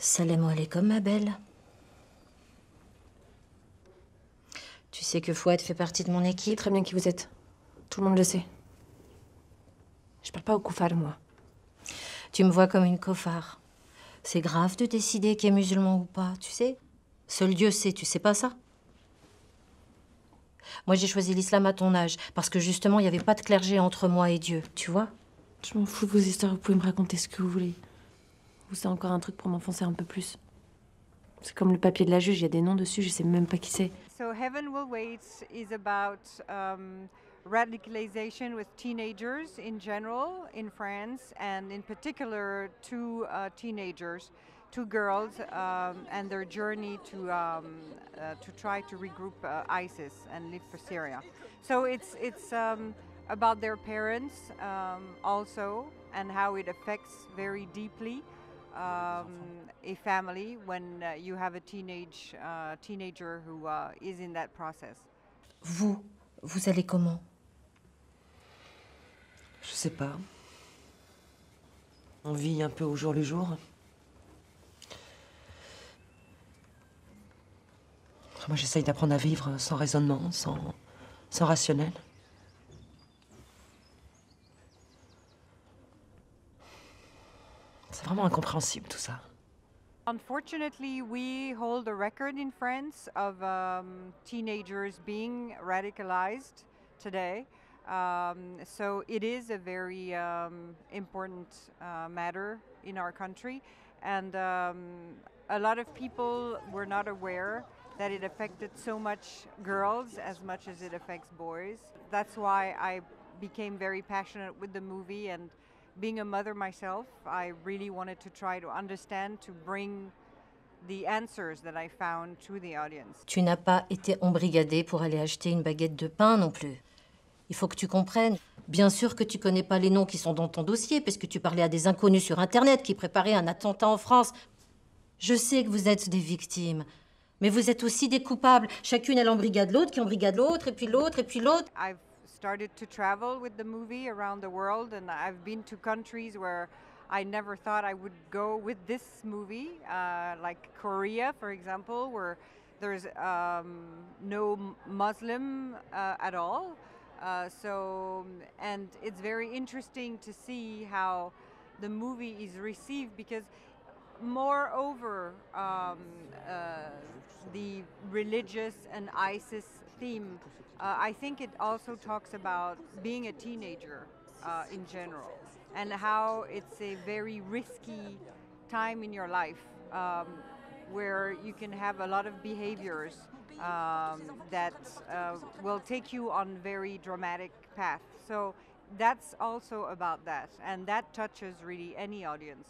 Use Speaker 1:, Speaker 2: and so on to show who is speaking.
Speaker 1: Salam alaikum, ma belle. Tu sais que Fouad fait partie de mon équipe
Speaker 2: Très bien qui vous êtes. Tout le monde le sait. Je parle pas au koufar, moi.
Speaker 1: Tu me vois comme une coffard. C'est grave de décider qui est musulman ou pas, tu sais Seul Dieu sait, tu sais pas ça? Moi, j'ai choisi l'islam à ton âge, parce que justement, il n'y avait pas de clergé entre moi et Dieu, tu vois
Speaker 2: Je m'en fous de vos histoires, vous pouvez me raconter ce que vous voulez. Vous, c'est encore un truc pour m'enfoncer un peu plus. C'est comme le papier de la juge, il y a des noms dessus, je sais même pas qui c'est.
Speaker 3: So Heaven Will Wait is about um, radicalization with teenagers in general in France, and in particular two uh, teenagers, two girls, um, and their journey to um, uh, to try to regroup uh, ISIS and leave for Syria. So it's it's um, about their parents um, also, and how it affects very deeply um, a family when uh, you have a teenage uh, teenager who uh, is in that process.
Speaker 1: Vous, vous allez comment?
Speaker 4: Je sais pas. On vit un peu au jour le jour. Moi, j'essaye d'apprendre à vivre sans raisonnement, sans, sans rationnel. C'est vraiment incompréhensible tout ça.
Speaker 3: Unfortunately, we hold a record in France of um, teenagers being radicalized today. Um, so it is a very um, important uh, matter in our country, and um, a lot of people were not aware that it affected so much girls as much as it affects boys. That's why I became very passionate with the movie and being a mother myself, I really wanted to try to understand, to bring the answers that I found to the audience.
Speaker 1: Tu n'as pas été embrigadé pour aller acheter une baguette de pain non plus. Il faut que tu comprennes. Bien sûr que tu connais pas les noms qui sont dans ton dossier, parce que tu parlais à des inconnus sur Internet qui préparaient un attentat en France. Je sais que vous êtes des victimes, mais vous êtes aussi des coupables. Chacune, elle embrigade l'autre, qui embrigade l'autre, et puis l'autre, et puis l'autre.
Speaker 3: I've started to travel with the movie around the world, and I've been to countries where I never thought I would go with this movie, uh, like Korea, for example, where there's um, no Muslim uh, at all. Uh, so, and it's very interesting to see how the movie is received because, moreover, um, uh, the religious and ISIS theme, uh, I think it also talks about being a teenager uh, in general and how it's a very risky time in your life um, where you can have a lot of behaviors um, that uh, will take you on very dramatic paths. So that's also about that, and that touches really any audience.